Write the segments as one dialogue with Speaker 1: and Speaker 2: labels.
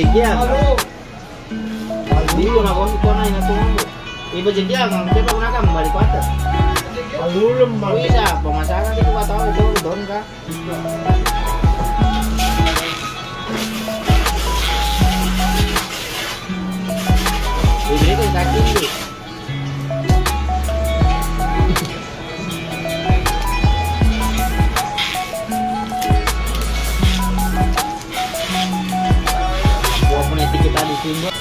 Speaker 1: Jegian. Dulu nak. Ibu kita pernah kan balik kuater.
Speaker 2: Dulu lembang.
Speaker 1: Bisa, pemasaran itu tahu itu don kah? Di. Nah,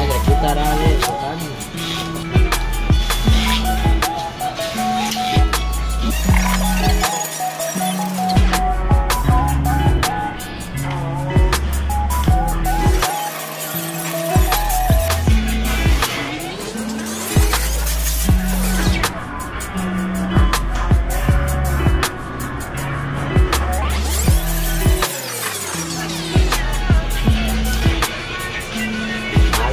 Speaker 1: ada kita rame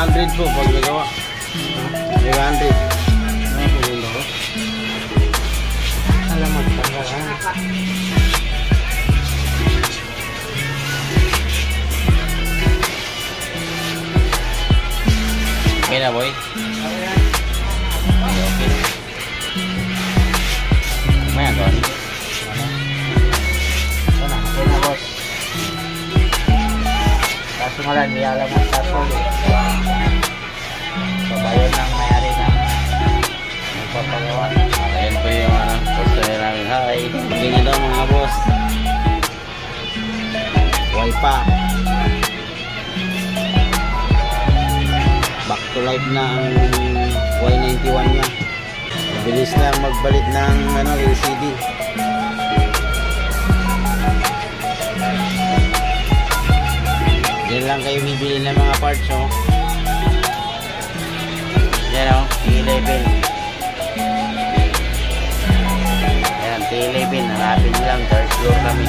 Speaker 1: 500 po pag nagawa. 500. Salamat pagkakaan. Okay na boy. Okay, okay. Mamaya gawin. Lang, hindi alam ang tatol eh. So, bayon ng mayari ng magpapagawa.
Speaker 3: Ayan po yung ano, customer namin. Hi.
Speaker 1: Ganyan daw mga boss. Buhay pa. Back to life na ang Y91 niya. Mabilis lang magbalik ng ano, LCD. Doon lang kayo bibili ng mga parts, oh. Yan, oh. T-level. Yan, T-level. Harapin lang. Third floor kami.